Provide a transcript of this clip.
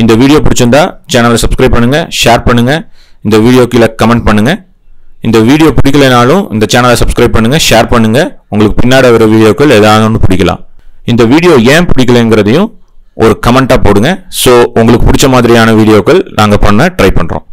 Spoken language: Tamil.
இந்த வீடியோ பிடிச்சிருந்தா சேனலை சப்ஸ்கிரைப் பண்ணுங்கள் ஷேர் பண்ணுங்கள் இந்த வீடியோ கீழே கமெண்ட் பண்ணுங்கள் இந்த வீடியோ பிடிக்கலைனாலும் இந்த சேனலை சப்ஸ்கிரைப் பண்ணுங்கள் ஷேர் பண்ணுங்கள் உங்களுக்கு பின்னாடி வர வீடியோக்கள் ஏதாவது ஒன்று பிடிக்கலாம். இந்த வீடியோ ஏன் பிடிக்கலைங்கிறதையும் ஒரு கமெண்ட்டாக போடுங்க. ஸோ உங்களுக்கு பிடிச்ச மாதிரியான வீடியோக்கள் நாங்கள் பண்ண ட்ரை பண்ணுறோம்